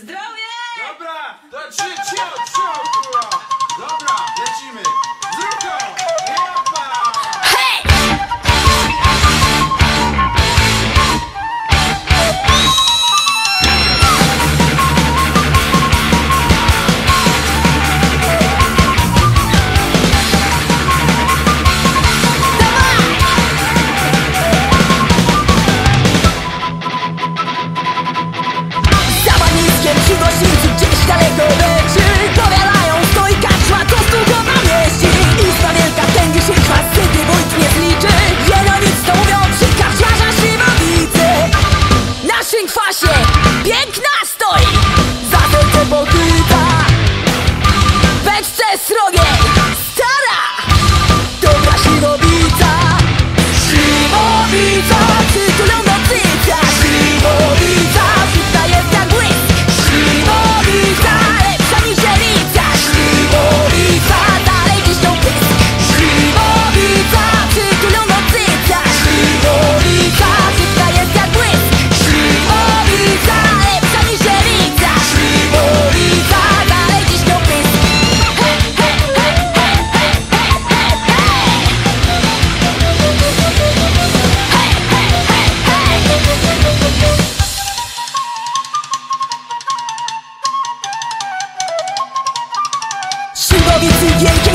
Zdrowie! Dobra! To trzy, trzy, trzy, kurwa! Dobra! スローゲースターラー create